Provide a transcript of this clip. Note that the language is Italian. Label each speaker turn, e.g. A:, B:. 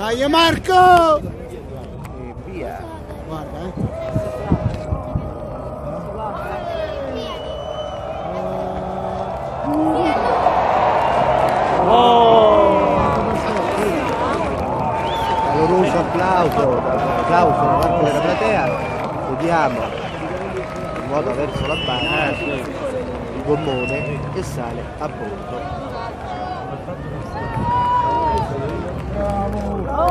A: Dai Marco!
B: E via.
A: Guarda, eh.
B: Caloroso applauso, applauso da parte della platea. Vediamo nuota verso la barra il gommone e sale a bordo.
C: Oh,